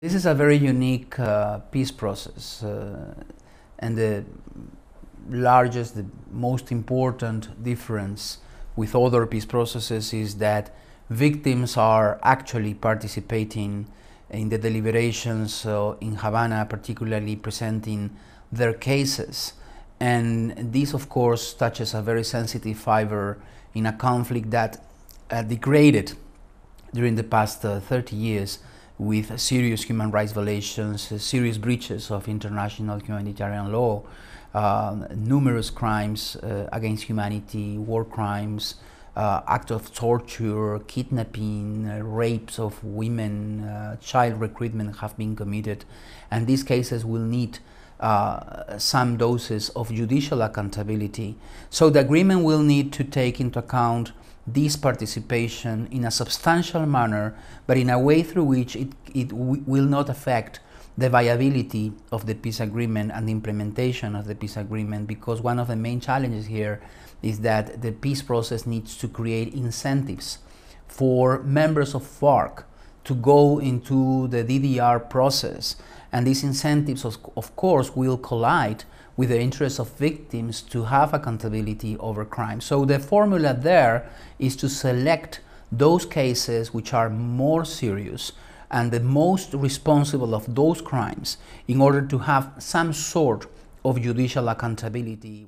This is a very unique uh, peace process, uh, and the largest, the most important difference with other peace processes is that victims are actually participating in the deliberations uh, in Havana, particularly presenting their cases. And this, of course, touches a very sensitive fiber in a conflict that uh, degraded during the past uh, 30 years with serious human rights violations, uh, serious breaches of international humanitarian law, uh, numerous crimes uh, against humanity, war crimes, uh, acts of torture, kidnapping, uh, rapes of women, uh, child recruitment have been committed, and these cases will need some doses of judicial accountability. So the agreement will need to take into account this participation in a substantial manner, but in a way through which it, it will not affect the viability of the peace agreement and the implementation of the peace agreement because one of the main challenges here is that the peace process needs to create incentives for members of FARC to go into the DDR process. And these incentives, of, of course, will collide with the interests of victims to have accountability over crime. So the formula there is to select those cases which are more serious and the most responsible of those crimes in order to have some sort of judicial accountability.